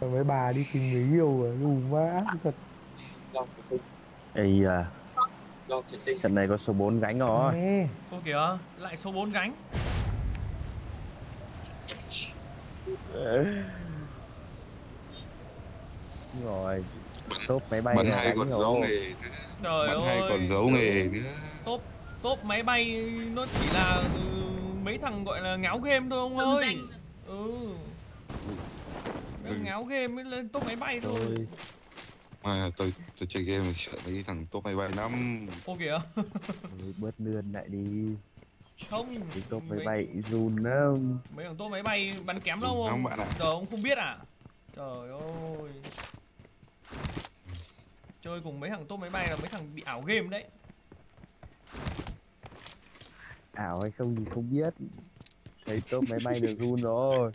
Còn mấy bà đi tìm người yêu rồi, lù má thật. Ây à, trận này có số 4 gánh rồi. Ô kìa, lại số 4 gánh. rồi, top máy bay bắn hay gánh còn giấu nghề nữa. Trời bắn hay ơi. còn giấu nghề nữa Top top máy bay nó chỉ là ừ, mấy thằng gọi là ngáo game thôi ông ơi. Ừ. Ừ. ngáo game mới lên top máy bay thôi. Tôi mà tôi tôi chơi game sợ mấy thằng top máy bay lắm Ô kìa. bớt lươn lại đi. Không. Cái top máy mấy- bay run lắm. mấy thằng top máy bay bắn kém đâu Dùng không? lắm bạn ạ. Giờ ông không biết à? Trời ơi. Chơi cùng mấy thằng top máy bay là mấy thằng bị ảo game đấy. Ảo hay không thì không biết. Thấy top máy bay được run rồi.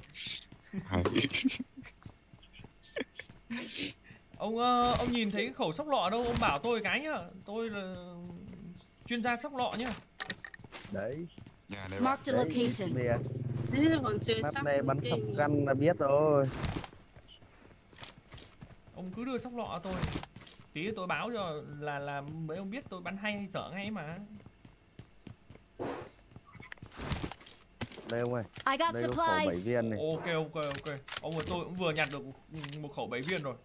Ông ờ, ông nhìn thấy cái khẩu sóc lọ đâu ông bảo tôi cái nhá. Tôi là chuyên gia sóc lọ nhá. Đấy, nhà a đấy, location. là còn chơi map này bắn sọc găn là biết rồi. Ông cứ đưa sóc lọ tôi. Tí tôi báo cho là là mấy ông biết tôi bắn hay hay dở ngay mà. Đây ông ơi, I got đây có khẩu 7 supplies. viên này. Ok ok ok. Ông ơi tôi cũng vừa nhặt được một khẩu 7 viên rồi.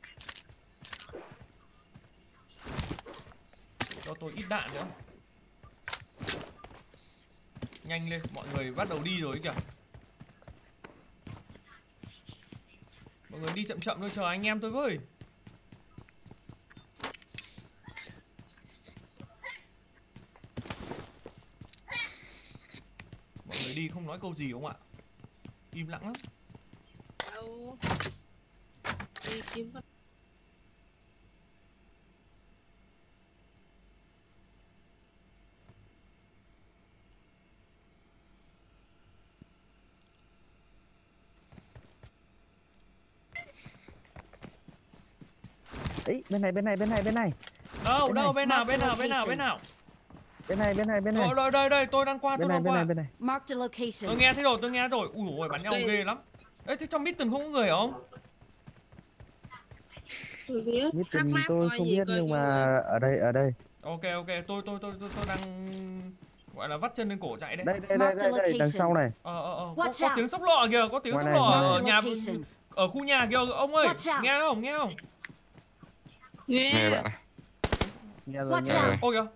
Cho tôi ít đạn nữa. Nhanh lên, mọi người bắt đầu đi rồi kìa. Mọi người đi chậm chậm thôi chờ anh em tôi với. Đi không nói câu gì không ạ? Im lặng lắm. Đâu. Đi kiếm con Ấy, bên này, bên này, bên này, bên này. Đâu Bên đâu này. bên nào bên nào bên nào bên nào? Bên này, bên này, bên này. Rồi rồi đây đây tôi đang qua tôi Bên này, đang bên qua. này, bên này. Marked a location. Tôi nghe thấy rồi, tôi nghe rồi. Ui ôi bắn nhau Đây. ghê lắm. Ê thế trong Mitten không có người không? Tôi biết. Mắc tôi không biết nhưng như mà ở đây, ở đây. Ok ok, tôi tôi tôi tôi, tôi đang gọi là vắt chân lên cổ chạy đấy. Đây, đây, đây, Mark the đây, đây, đằng sau này. Ờ ờ ờ, có, tiếng sóc lọ kìa, có tiếng này, lọ ở nhà ở khu nhà kìa ông ơi. Nghe không? Nghe không? nghe Nghe. bạn ạ. Nghe rồi, nghe rồi. Ôi kìa.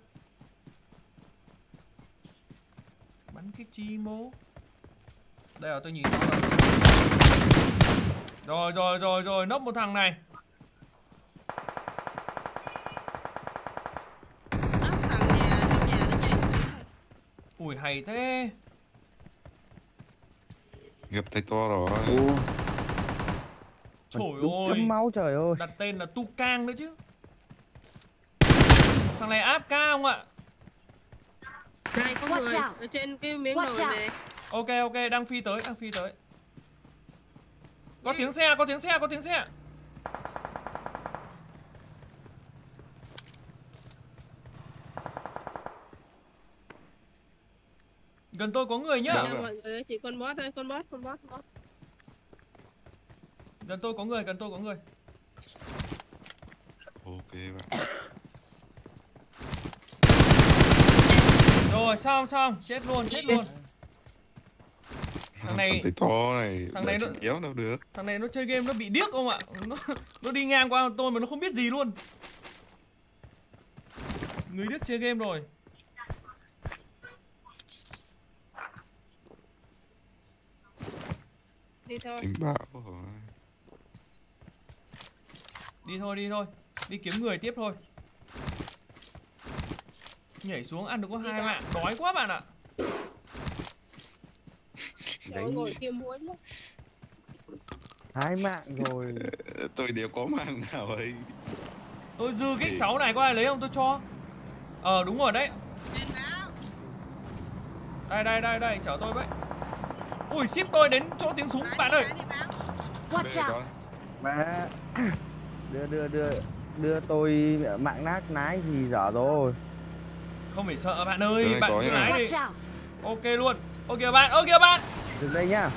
Bắn cái chi mô. Đây là tôi nhìn rõ rồi. Rồi rồi rồi rồi, nấp một thằng này. Áp thằng nhà trong nhà nó chạy xuống. Ui hay thế. gặp tay to rồi Trời ơi. chấm máu trời ơi. đặt tên là Tu Cang nữa chứ thằng này áp ca không ạ Này có Watch người out. ở trên cái miếng đầu Watch out. này. ok ok đang phi tới đang phi tới có tiếng xe có tiếng xe có tiếng xe gần tôi có người nhá Dạ. Mọi người, chỉ con boss thôi, con boss, con boss, con boss. gần tôi có người gần tôi có người ok bạn rồi xong xong chết luôn chết luôn. Thằng này- tay to này thằng này nó- kéo đâu được? thằng này nó chơi game nó bị điếc không ạ? Nó, nó đi ngang qua tôi mà nó không biết gì luôn. Người điếc chơi game rồi. Đi thôi. Đi thôi đi thôi. Đi kiếm người tiếp thôi Nhảy xuống ăn được có hai mạng. Đói quá bạn ạ. Ơi, ngồi kia muối. Hai mạng rồi. tôi đều có mang nào ấy. Tôi dư cái 6 này có ai lấy không? Tôi cho. Ờ đúng rồi đấy. Đây đây đây đây chở tôi với. Ui ship tôi đến chỗ tiếng súng bạn ơi. Watch out. Mà đưa đưa đưa đưa tôi mạng nát nái thì dở rồi. Không phải sợ bạn ơi Bạn cứ lái đi. Ok luôn. Ok bạn Ok bạn. Dừng đây nhá.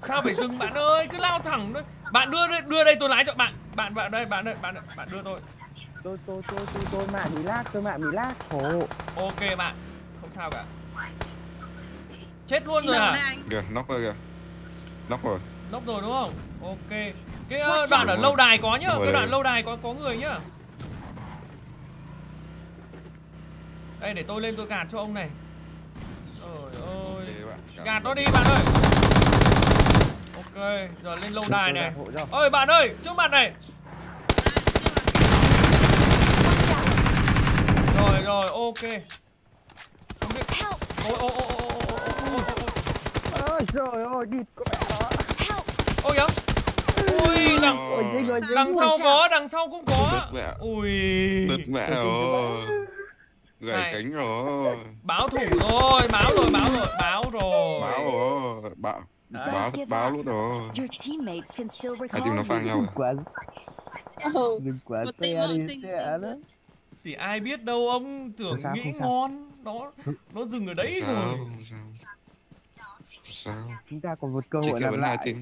sao phải dừng bạn ơi? Cứ lao thẳng thôi. Bạn đưa đây đưa đây tôi lái cho bạn. Bạn bạn đây bạn đây bạn đây, bạn đưa tôi. Tôi tôi tôi tôi tôi mạng bị lag tôi mạng bị lag khổ. Ok bạn. Không sao cả. Chết luôn rồi à? Kìa, knock rồi kìa. Knock rồi. nóc rồi đúng không? Ok. Cái ờ, đoạn ở lâu đài có nhá. Cái đoạn lâu đài có có người nhá Đây để tôi lên tôi gạt cho ông này. Trời ơi. Gạt nó đi bạn ơi. Ok Giờ lên lâu đài này. Ơi bạn ơi trước mặt này. Rồi rồi ok. Ôi ôi ôi ôi ôi ôi Trời ơi địt của mẹ nó Ôi kìa. Ui, đằng, đằng sau có, đằng sau cũng có. Ui. Đứt mẹ rồi Gãy cánh rồi. báo thủ rồi báo rồi báo rồi báo rồi Báo rồi. Báo. Báo, báo up. lúc đó. Your teammates can still Hai team nó phang nhau rồi. quá Ồ, dừng quá một xe đi xe đó thì ai biết đâu ông tưởng sao, nghĩ ngon nó nó dừng ở đấy Sao? rồi Sao? Sao? chúng ta còn một cơ hội làm lại nhé.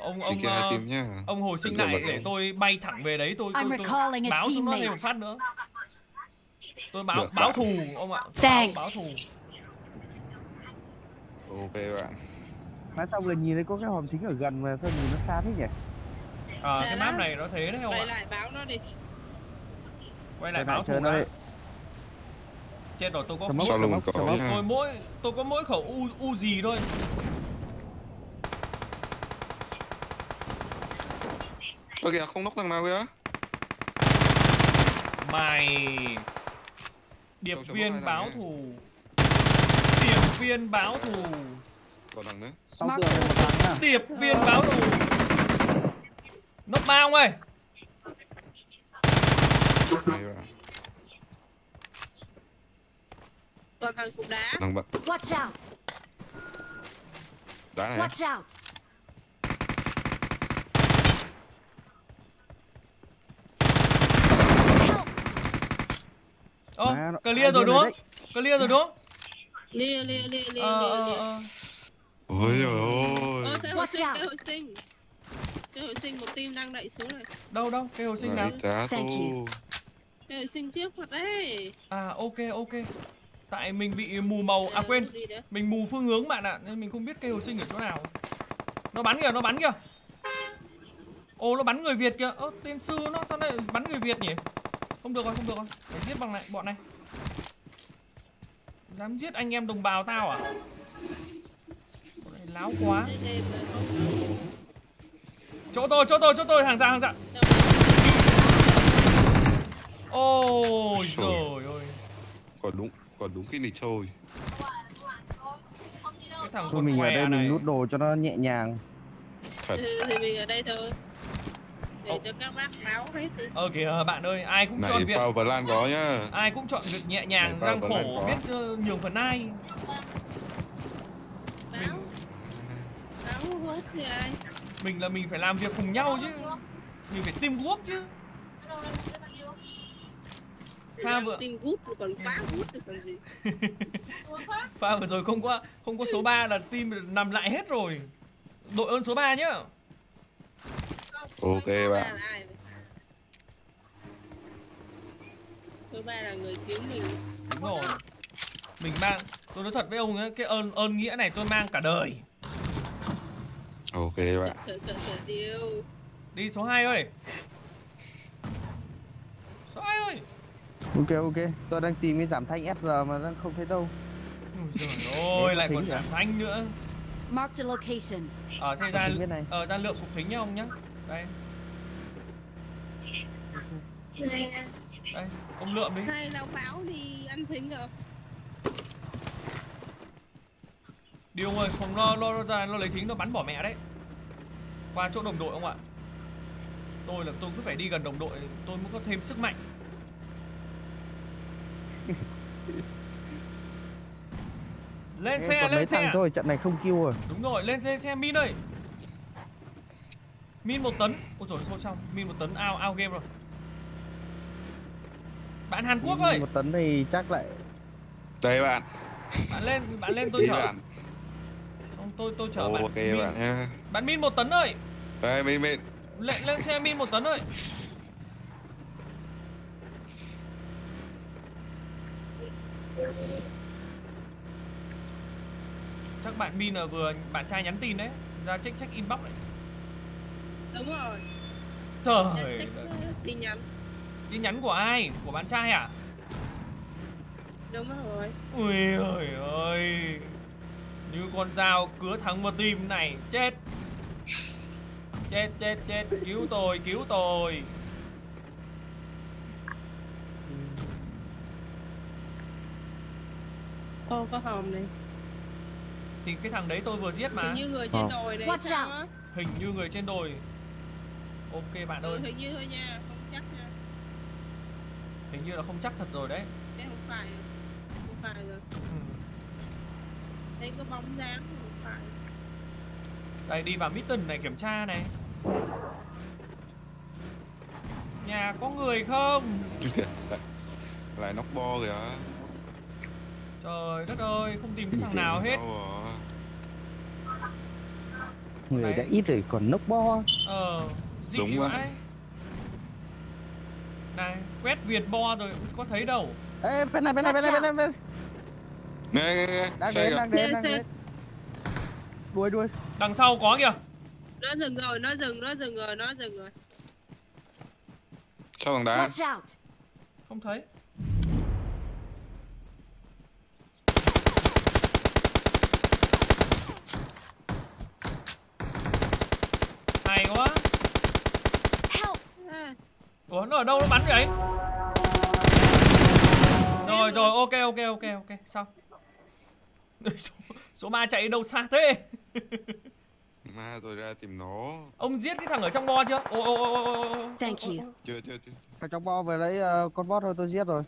ông ông ờ, nhá. ông hồi sinh Đừng lại để tôi bay thẳng về đấy tôi tôi, tôi a báo chúng nó thêm một phát nữa tôi báo Được, báo thù ông ạ. Thanks. báo, báo thù. Ok bạn. mà sao vừa nhìn thấy có cái hòm chính ở gần mà sao nhìn nó xa thế nhỉ? À, Dạ cái map này nó thế đấy không Quay ạ lại báo nó đi. Quay lại Quay báo thù nó đi. Chết rồi tôi có Smoke, smoke, tôi mỗi tôi có mỗi khẩu u u gì thôi. Ơ kìa, không knock thằng nào kìa. mày điệp viên báo thù điệp viên báo thù Còn thằng nữa. sau một thằng điệp viên báo thù nốt ba ông ơi còn thằng cục đá Thằng. Watch out! Đá này. Watch out! Ơ Má, nó- clear rồi đúng không? clear rồi đúng không? Ờ ờ lia lia ờ. Ôi giời Ơ, ơi. cái hồi sinh cái hồi sinh. Cái hồi sinh một team đang đẩy xuống này. Đâu đâu? Cái hồi sinh nào? Thank you. cái hồi sinh trước mặt đấy. À ok ok. Tại mình bị mù màu. À quên. đi đấy mình mù phương hướng bạn ạ nên mình không biết cây hồi sinh ở chỗ nào. Nó bắn kìa nó bắn kìa. Ồ nó bắn người việt kìa. Ơ tiên sư nó sao lại bắn người việt nhỉ không được rồi không được rồi phải giết bằng này bọn này dám giết anh em đồng bào tao à Bọn này láo quá chỗ tôi chỗ tôi chỗ tôi hàng dạ hàng dạ đâu. ôi Trời. ơi Còn đúng, còn đúng cái nịch thôi. cái thằng thôi con mình ở đây này mình nút đồ cho nó nhẹ nhàng Thật. Ừ, thì mình ở đây thôi để cho các bác báo hết đi. Ờ kìa bạn ơi ai cũng chọn Này, việc Pao và Lan có nhá. ai cũng chọn việc nhẹ nhàng Này, Lan khổ biết ờ, nhường phần ai. Báo. Báo hốt thì ai? Mình là mình phải làm việc cùng nhau chứ. Mình phải team work chứ. Pha vừa- tìm gút rồi còn phá gút rồi còn gì. Pha vừa rồi không có không có số 3 là team nằm lại hết rồi. Đội ơn số 3 nhá Ok bạn. là ai vậy? số ba là người cứu mình đúng rồi mình mang tôi nói thật với ông ấy, cái ơn ơn nghĩa này tôi mang cả đời Ok bạn. đi số 2 ơi số 2 ơi ok ok tôi đang tìm cái giảm thanh SR mà đang không thấy đâu Ôi giời ơi lại còn à? giảm thanh nữa Marked a location. ở thế ra Thính bên này. ở ra lượng cục thính nha ông nhá đây. Đây ông lượm đi. Hay là báo đi ăn thính rồi đi ông ơi không lo lo ra lo lấy thính nó bắn bỏ mẹ đấy. Qua chỗ đồng đội ông ạ? Tôi là tôi cứ phải đi gần đồng đội tôi mới có thêm sức mạnh. Lên xe lên xe. thôi trận này không kêu rồi. Đúng rồi lên lên xe min ơi min một tấn. Ôi rồi thôi xong min một tấn ao ao game rồi. Bạn Hàn Quốc ơi. một tấn thì chắc lại Đây bạn. bạn lên bạn lên tôi chở. bạn. xong tôi tôi chở Ồ, bạn ok min. bạn nha. bạn min một tấn ơi. Đây, mình mình lên lên xe min một tấn ơi. Chắc bạn min là vừa bạn trai nhắn tin đấy. Ra check check inbox đấy đúng rồi. Trời check tin nhắn. Tin nhắn của ai? Của bạn trai à? Đúng rồi. Ui ơi ơi. Như con dao cứa thẳng vào tim này. Chết. Chết chết chết. Cứu tôi cứu tôi. Ô có hòm này. Thì cái thằng đấy tôi vừa giết mà. Hình như người trên đồi đấy hình như người trên đồi ok bạn ừ, ơi. hình như thôi nha không chắc nha. Hình như là không chắc thật rồi đấy. Thế không phải không phải rồi. Ừ. thấy có bóng dáng không phải. Đây đi vào Mitten này kiểm tra này. Nhà có người không? Lại nóc bo kìa. trời đất ơi không tìm cái thằng nào hết. rồi? người đã ít rồi còn nốc bo ờ Đúng vậy. vãi này quét việt bo rồi có thấy đâu. Ê bên này bên này bên này bên này bên này. Nghe nghe nghe. đang đến đang đến đang đến. Đuôi đuôi. Đằng sau có kìa. Nó dừng rồi nó dừng nó dừng rồi nó dừng rồi. Sau thằng đá. Không thấy hay quá Help! à, ủa nó ở đâu nó bắn vậy? Rồi rồi ok ok ok ok xong. Số, số ma chạy đâu xa thế? Ma tôi ra tìm nó. ông giết cái thằng ở trong bo chưa? Ô ô ô ô, Thank you. Chưa chưa chưa. thằng trong bo vừa lấy ờ, con boss rồi tôi giết rồi.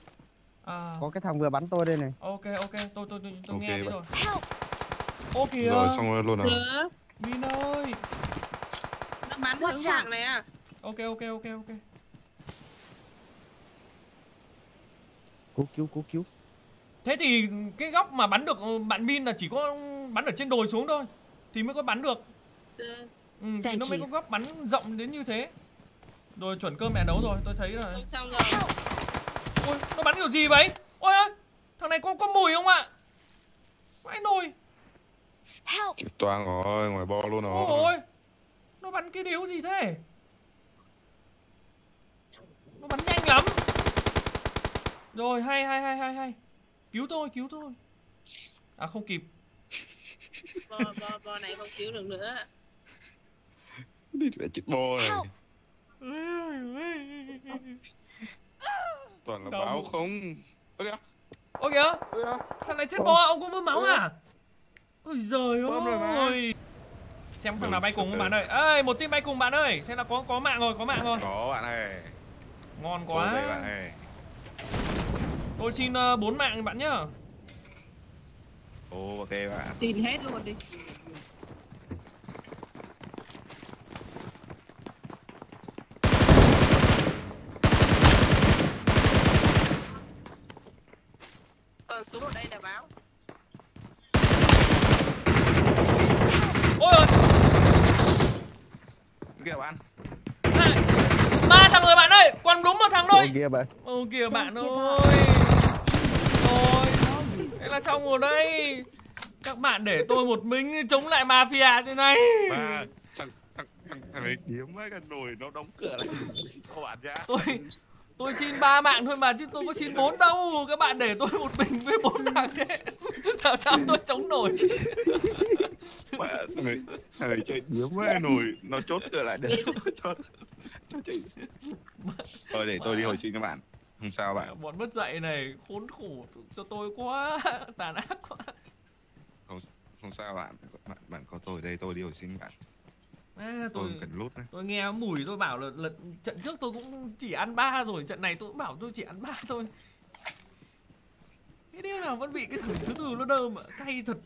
À. Có cái thằng vừa bắn tôi đây này. Ok ok tôi tôi tôi, tôi Ok nghe thấy rồi. Ô kìa. Rồi xong rồi luôn à. min ơi. Nó bắn hướng này à? Ok ok ok ok cứu cứu cứu cứu. Thế thì cái góc mà bắn được bạn min là chỉ có bắn ở trên đồi xuống thôi thì mới có bắn được. Ừ, ừ, thì nó mới có góc bắn rộng đến như thế. Rồi chuẩn cơm mẹ nấu rồi tôi thấy rồi không xong rồi. Ôi nó bắn kiểu gì vậy? Ôi ơi thằng này có có mùi không ạ? Vãi nồi! Chịu toang rồi, ngoài bo luôn rồi. ôi nó bắn cái điếu gì thế? Nó bắn nhanh lắm rồi hay hay hay hay hay cứu tôi cứu tôi à không kịp bò bò bò này không cứu được nữa Đi lại chết bo này. Toàn là Đau báo không. Ơ kìa. ôi kìa ơ kìa. Thằng này chết à? ông có bơm máu à? Ôi giời ơi. Xem thằng nào bay cùng từ bạn ơi. Ơi, một team bay cùng bạn ơi. Thế là có có mạng rồi, có mạng rồi. Có bạn ơi. Ngon đây bạn quá. ơi. Tôi xin uh, 4 mạng bạn nhá. Ồ, ok bạn. xin hết luôn đi còn xuống ở đây là báo Ôi ơi, Kìa bạn. hai, ba thằng rồi bạn ơi. Còn đúng một thằng thôi. Ôi kia bạn Ồ kìa bạn ơi. Rồi. Thế là xong rồi đây. Các bạn để tôi một mình chống lại mafia thế này. Thằng thằng thằng thằng ấy kiếm mấy cái nồi nó đóng cửa lại. Các bạn nhá. Tôi tôi xin ba mạng thôi mà chứ tôi có xin bốn đâu. Các bạn để tôi một mình với bốn thằng thế. Làm sao tôi chống nổi. Ấy thằng ấy chơi điếm cái nồi nó chốt cửa lại để chị. Thôi để tôi đi hồi sinh các bạn. Không sao bạn. Bọn mất dạy này khốn khổ cho tôi quá. Tàn ác quá. Không sao bạn. Bạn bạn có tôi đây tôi đi hồi sinh bạn. À, Tôi tôi cần lút đấy. tôi nghe mùi tôi bảo là, là trận trước tôi cũng chỉ ăn ba rồi trận này tôi cũng bảo tôi chỉ ăn ba thôi cái điều nào vẫn bị cái thằng thứ tư nó đơm ạ cay thật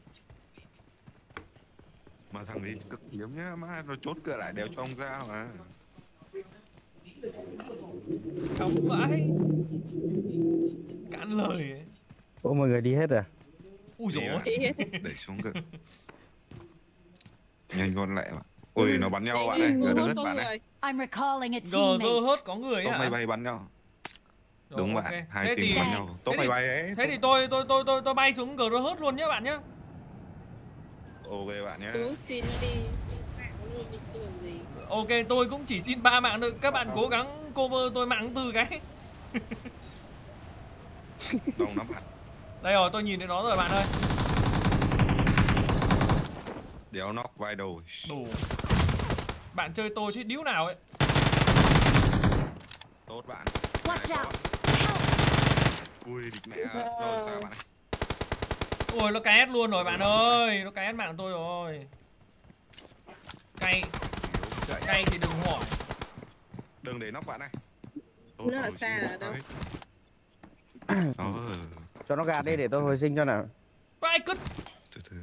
Mà thằng ấy cực hiếm nhá, má nó chốt cửa lại đều cho ông ra mà. cắm vãi cạn lời ấy. Ôi mọi người đi hết à? ui Đi dồi à? ôi. đi hết Để xuống cửa. nhanh con lẹ mà ui nó bắn nhau bạn ngu giờ đứt con bạn ơi người. I'm recalling a teammate. hớt có người ấy hả? bay bay bắn nhau đúng ok. bạn hai team bắn nhau Thế bay bay ấy thế thì tôi tôi tôi tôi tôi bay xuống gờ hớt luôn nhé bạn nhé. Ok bạn nhé Xuống xin đi. Xin mạng luôn gì. Ok tôi cũng chỉ xin ba mạng thôi. Các bạn cố gắng cover tôi mạng từ cái. đông lắm bạn Đây rồi tôi nhìn thấy nó rồi bạn ơi. đéo knock vai đầu Đủ. Bạn chơi tôi chứ điếu nào ấy. tốt bạn Watch out. ui địch mẹ rồi sao bạn ơi Ôi nó KS luôn rồi bạn ơi. Nó KS mạng tôi rồi. Cay, cay thì đừng hỏi. đừng để knock bạn này Tốt Nó ở xa ở đâu? Đó, cho nó gạt đi để tôi hồi sinh cho nào Vai cứt. từ từ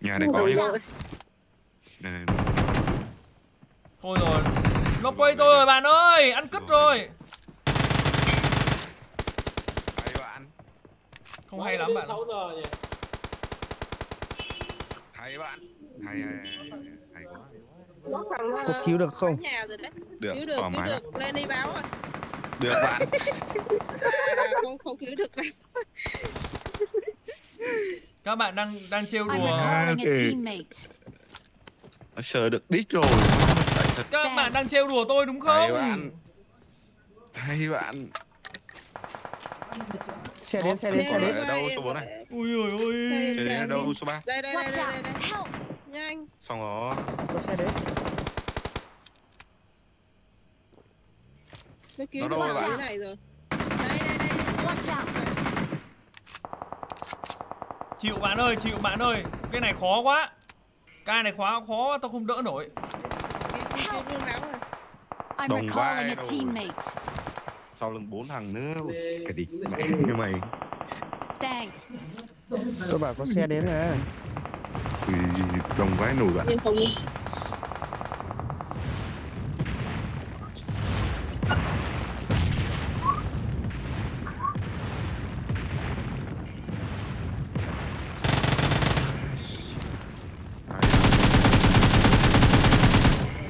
nhà này có nhá này, Thôi rồi. Nó quay tôi rồi bạn ơi. Ăn cứt rồi. hay bạn Không hay lắm bạn. hay bạn hay hay hay, hay, hay quá có ờ, cứu được không nhà rồi đấy. được Cứu được, cứu. Lên đi báo rồi. được bạn À, không, không cứu được này. Các bạn đang đang trêu đùa. sờ được đít rồi Các bạn đang trêu đùa tôi đúng hay không? bạn hay bạn xe đến xe đến xe đến đâu số bốn này? Ui ôi. Đây. thế ở đâu số 3 Đây, đây, đây, đây. Nhanh. xong rồi có xe đến Nó cứu Nó được đâu rồi cái bạn? này rồi. Đây, đây, đây. Watch out. Chịu bạn ơi, chịu bạn ơi. Cái này khó quá. Cái này khó khó quá, tôi không đỡ nổi. Đồng vai recalling a đâu. teammate. Sau lưng bốn thằng nữa. Cái đi mẹ như mày Thanks. tôi bảo có xe đến à Ui, đồng vãi nổi bạn Nhưng không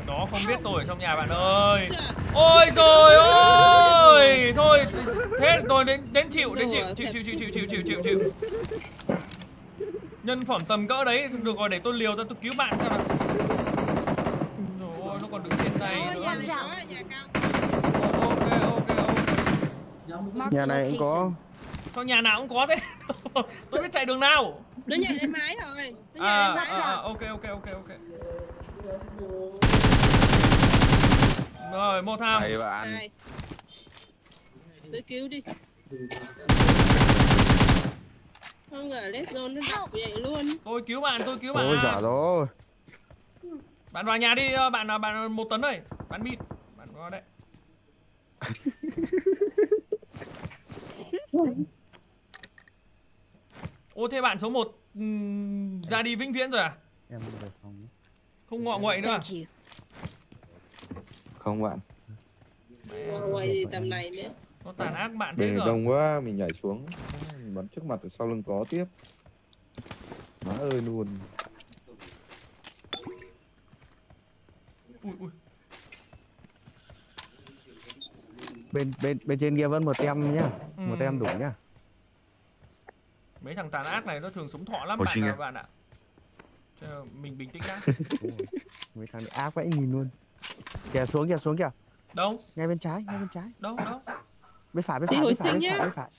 Nó không biết tôi ở trong nhà bạn ơi. Ôi rồi ôi. Thôi thế tôi đến đến chịu đến chịu chịu chịu chịu chịu chịu chịu chịu chịu. Nhân phẩm tầm cỡ đấy được rồi để tôi liều ra tôi cứu bạn cho nào. Rồi nó còn đứng trên này nữa. nhà này out. có, nhà cao. Ok ok ok. Mark nhà the này cũng có. Sao nhà nào cũng có thế? tôi biết chạy đường nào. Nó nhảy lên mái rồi. Nó nhảy À, lên mái à, rồi. à ok ok ok ok. Rồi, một thằng. hay bạn Đây. Tôi cứu đi. Không ngờ lết zone nó đập vậy luôn. Tôi cứu bạn, tôi cứu bạn. ôi giỏi rồi Bạn vào nhà đi, ờ, bạn là bạn một tấn rồi. Bạn mịt. Bạn vào đây. Ô thế bạn số 1 ra đi vĩnh viễn rồi à? em về phòng Không ngọ nguậy nữa à? Không bạn Quay gì tầm này nữa. Nó tàn ác bạn thế Bề cơ. đông quá mình nhảy xuống mình bắn trước mặt ở sau lưng có tiếp má ơi luôn Ui ui. bên bên bên trên kia vẫn một tem nhá một Ừ. tem đủ nhá Mấy thằng tàn ác này nó thường sống thọ lắm Hồi bạn sinh ạ à? bạn ạ. Cho mình bình tĩnh đã. mấy thằng này ác vãi nhìn luôn kìa xuống kìa xuống kìa Đâu? ngay bên trái ngay bên trái Đâu? Đâu? bên phải bên phải hồi bên phải sinh bên nhá. phải bên phải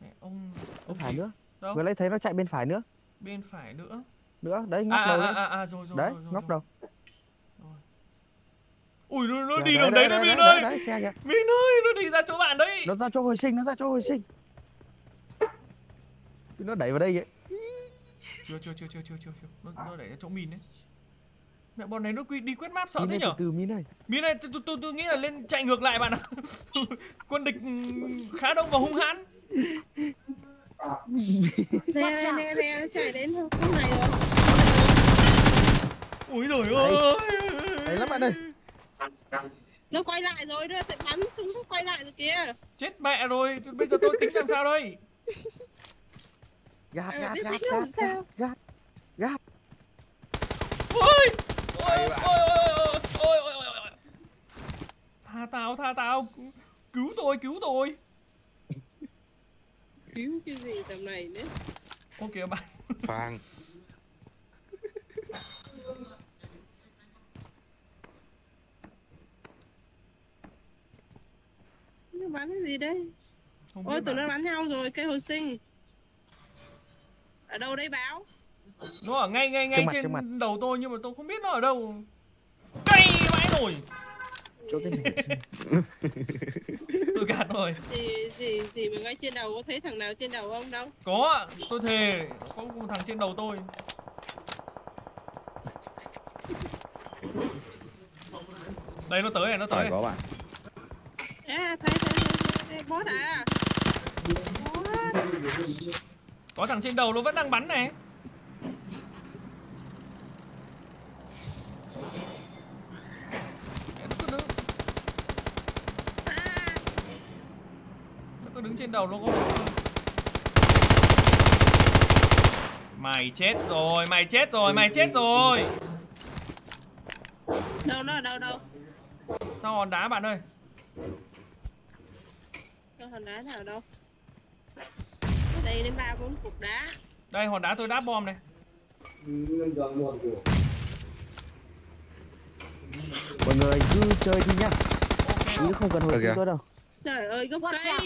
Mẹ, Ông bên phải nữa Đâu? vừa lấy thấy nó chạy bên phải nữa Bên phải nữa. nữa đấy ngóc À đầu à lên à, à rồi rồi đấy rồi, rồi, ngóc rồi. đầu Ui nó, nó Kìa, đi đường đấy đấy, Min đấy, ơi. đấy, xe kìa Min ơi, nó đi ra chỗ bạn đấy. nó ra chỗ hồi sinh nó ra chỗ hồi sinh nó đẩy vào đây kìa Chưa chưa chưa chưa chưa chưa chưa. Nó nó để ra chỗ Min đấy. Mẹ bọn này nó quy- đi quét map sợ thế nhở? từ min ơi Min này tôi tôi tôi nghĩ là lên chạy ngược lại bạn ạ. Quân địch ừm, khá đông và hung hãn. Nè, nè, nè, chạy đến khúc này rồi. Ui rồi Đấy. ơi. đấy lắm bạn ơi Nó quay lại rồi, nó sẽ bắn súng nó quay lại rồi kìa. Chết mẹ rồi, bây giờ tôi tính làm sao đây? gạt mà gạt gạt gạt gạt gạt ôi ôi ôi ôi ôi ôi ôi ôi tha tao tha tao. Cứu tôi cứu tôi. Cứu cái gì tầm này nữa? Ô kìa bạn. Phan Nó bắn cái gì đấy không Ôi tụi bạn. nó bắn nhau rồi cây hồi sinh. Ở đâu đấy báo nó ở ngay ngay ngay Trước mặt, trên mặt. đầu tôi nhưng mà tôi không biết nó ở đâu. Cay vãi nổi chỗ cái này tôi gạt rồi. Gì gì gì mà ngay trên đầu có thấy thằng nào trên đầu không đâu? Có tôi thề có một thằng trên đầu tôi. Đây nó tới này nó tới này. có bạn. À thấy thấy thấy, thấy. Bot à? Có thằng trên đầu nó vẫn đang bắn này Mẹ, nó cứ đứng à, nó cứ đứng trên đầu nó có mày chết rồi mày chết rồi mày chết rồi. Đâu nó ở đâu đâu? Sao hòn đá bạn ơi? Có hòn đá nào đâu? Ở đây đến ba bốn cục đá. Đây hòn đá tôi đáp bom này. Mọi người cứ chơi đi nhá. Chứ không cần hồi sinh tôi đâu. Trời ơi gốc cây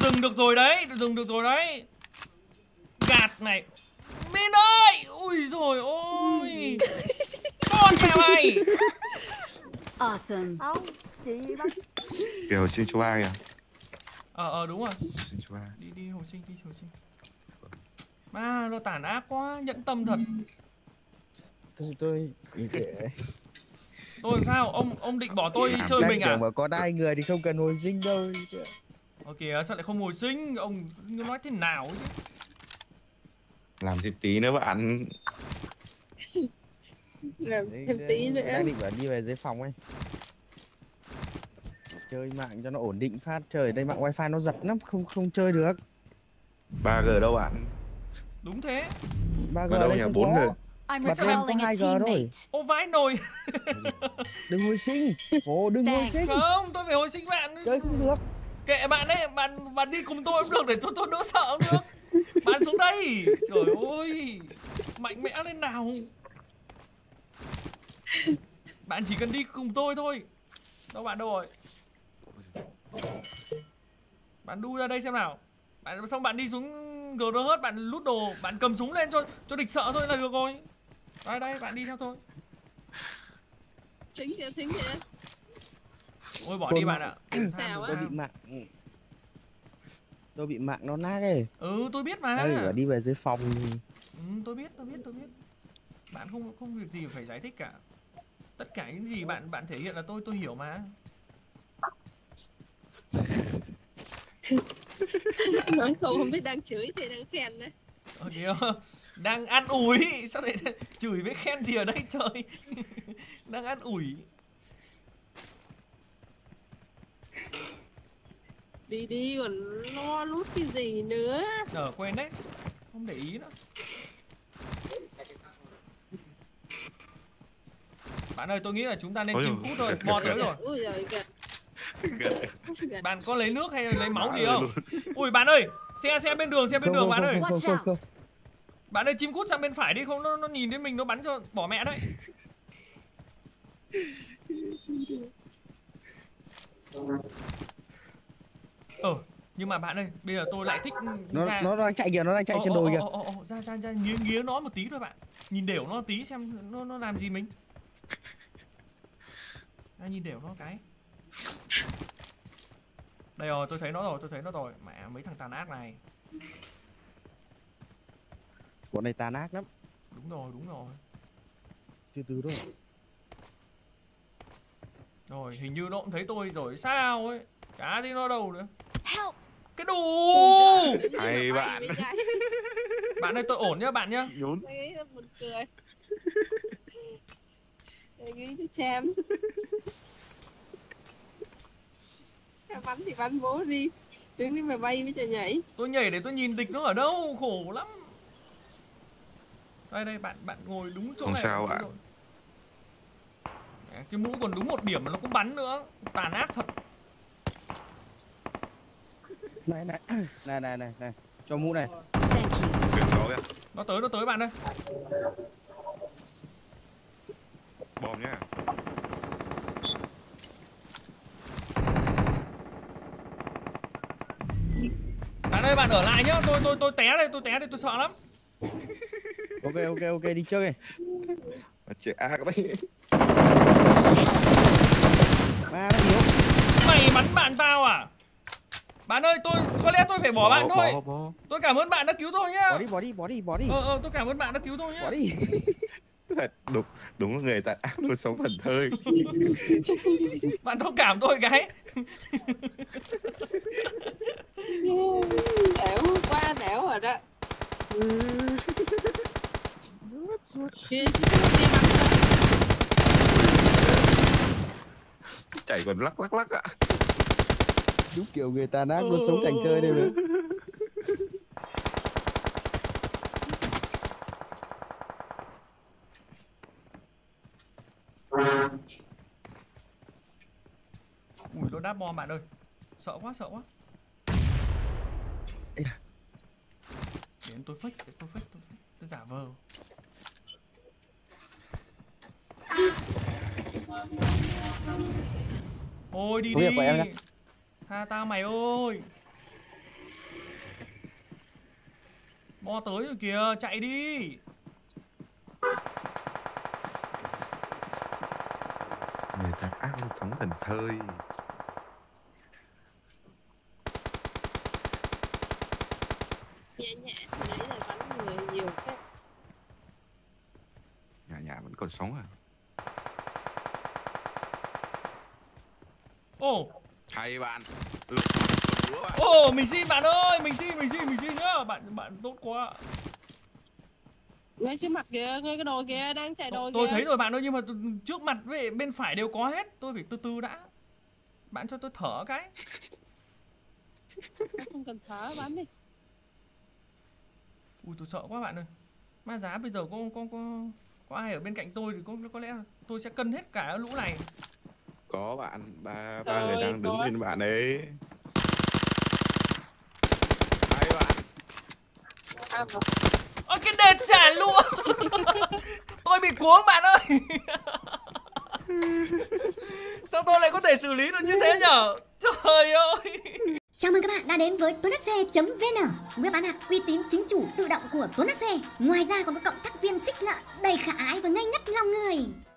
dừng được rồi đấy dừng được rồi đấy. Gạt này. Min ơi! Ui rồi ôi. Con mẹ mày. Awesome. Kìa hồi sinh chú A kìa. Ờ ờ đúng rồi. Hồi sinh chú A. Đi đi hồi sinh đi hồi sinh. Ma nó tàn ác quá nhẫn tâm thật. Tôi tôi ý kệ. tôi làm sao? Ông ông định bỏ tôi chơi mình à? mà có đai người thì không cần hồi sinh đâu Ơ kìa sao lại không hồi sinh ông nói thế nào ấy chứ? Làm thêm tí nữa bạn. Làm thêm tí nữa. đang định bảo đi về dưới phòng ấy. Chơi mạng cho nó ổn định phát. Trời đây mạng wifi nó giật lắm. Không không chơi được. 3G đâu bạn? Đúng thế. 3G Mà đâu đây nhỉ, không 4G. có. I'm Bật lên có recalling a 2G rồi. teammate. ô vãi nồi. Đừng hồi sinh phố đừng hồi sinh không tôi phải hồi sinh bạn chơi không được kệ bạn đấy bạn bạn đi cùng tôi cũng được để cho tôi đỡ sợ cũng được. Bạn xuống đây. Trời ơi. Mạnh mẽ lên nào. Bạn chỉ cần đi cùng tôi thôi. Đâu bạn đâu rồi? Bạn đu ra đây xem nào. Bạn, xong bạn đi xuống GRH bạn lút đồ, bạn cầm súng lên cho cho địch sợ thôi là được rồi. Đây đây, bạn đi theo tôi. Chính kìa chính kìa ôi bỏ Tôi đi bạn ạ Sao tôi á bị mạng tôi bị mạng nó nát ấy ừ tôi biết mà định bảo đi về dưới phòng Ừ, tôi biết, tôi biết, tôi biết. Bạn không không việc gì phải giải thích cả. Tất cả những gì bạn bạn thể hiện là tôi tôi hiểu mà. Nói câu không biết đang chửi thì đang khen đấy Ờ kìa, đang ăn ủi, sao lại chửi với khen gì ở đây trời. đang ăn ủi. Đi đi còn lo lút cái gì nữa Ờ quên đấy. Không để ý nữa. Bạn ơi, tôi nghĩ là chúng ta nên chim cút thôi, bò tới rồi. Ui giời Bạn có lấy nước hay lấy máu gì không? Ui bạn ơi, xe xe bên đường, xe bên Không, đường không, bạn ơi. không, không, không, không. Bạn ơi chim cút sang bên phải đi không nó nó nhìn đến mình nó bắn cho bỏ mẹ đấy. Ờ, nhưng mà bạn ơi, bây giờ tôi lại thích nó ra nó đang chạy kìa nó đang chạy Ồ, trên ồ, đồi ồ, kìa ồ, ồ, ồ, ra ra ra nghía nghía nó một tí thôi bạn. Nhìn đều nó tí xem nó nó làm gì mình. Ra nhìn đều nó cái. Đây rồi, tôi thấy nó rồi, tôi thấy nó rồi. Mẹ mấy thằng tàn ác này. bọn này tàn ác lắm Đúng rồi, đúng rồi. từ từ thôi Rồi, hình như nó cũng thấy tôi rồi sao ấy. Chả thấy nó đâu nữa. Cái đủ. Hay bạn. Bạn ơi tôi ổn nhá bạn nhá. Nhún. Buồn cười. Xem bắn thì bắn bố đi. Đứng đi mà bay với trời nhảy. Tôi nhảy để tôi nhìn địch nó ở đâu khổ lắm. Đây đây bạn bạn ngồi đúng chỗ Không này sao ạ. cái mũ còn đúng một điểm mà nó cũng bắn nữa. Tàn ác thật này này. Này này này này. Cho mũ này. Nó tới nó tới bạn ơi. Bom nhá. bạn ơi bạn ở lại nhá. Tôi tôi tôi té đây tôi té đây tôi sợ lắm. Ok ok ok. Đi trước đi. Trẻ ác đấy. ma nó yếu. Mày bắn bạn tao à bạn ơi tôi có lẽ tôi phải bỏ bạn thôi. Bó, bó. tôi cảm ơn bạn đã cứu tôi nhá. Bỏ đi bỏ đi bỏ đi bỏ đi. Ờ ờ tôi cảm ơn bạn đã cứu tôi nhá. Bỏ đi. Thật, đúng đúng là người ta ác luôn sống thần thơi bạn thông cảm tôi cái đẻo qua đẻo rồi đó. Chạy còn lắc lắc lắc ạ đúng kiểu người ta nát luôn sống cảnh chơi đây nữa ui nó đáp bom bạn ơi. Sợ quá sợ quá. Để tôi fake để tôi fake tôi, fake, tôi giả vờ. Ôi đi Công đi. của em nhá. Tha tao, mày ơi. Bo tới rồi kìa, chạy đi. Người ta ác sống thần thơi nhẹ nhẹ thì nãy giờ bắn người nhiều thế nhà nhà vẫn còn sống à Ồ hay bạn lục lục búa bạn Ồ mình xin bạn ơi Mình xin mình xin mình xin nhá. Bạn bạn tốt quá. Ngay trước mặt kìa ngay cái đồ kìa đang chạy đồ Tôi kìa. thấy rồi bạn ơi nhưng mà trước mặt với bên phải đều có hết. Tôi phải từ từ đã. Bạn cho tôi thở cái. Không cần thở bắn đi. Ui tôi sợ quá bạn ơi. Mà giá bây giờ có có có có ai ở bên cạnh tôi thì có có lẽ tôi sẽ cân hết cả lũ này có bạn ba ba người đang đứng bên bạn ấy. Hay bạn. Ơ cái đệt trả lụa. Tôi bị cuống bạn ơi. Sao tôi lại có thể xử lý được như thế nhở? Trời ơi. Chào mừng các bạn đã đến với tuấn xe.vn Web bán hàng uy tín chính chủ tự động của Tuấn Xe. Ngoài ra còn có cộng tác viên xích lợi đầy khả ái và ngây ngất lòng người